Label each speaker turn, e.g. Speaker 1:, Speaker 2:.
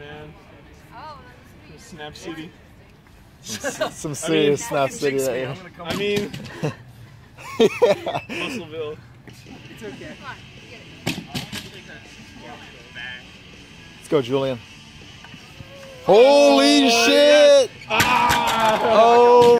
Speaker 1: man.
Speaker 2: Oh,
Speaker 1: From Snap City.
Speaker 3: Some, some serious I mean, snap city that year.
Speaker 1: I mean, Muscleville.
Speaker 4: It's okay.
Speaker 3: Let's go, Julian. Holy oh, shit!
Speaker 1: Ah!
Speaker 3: Oh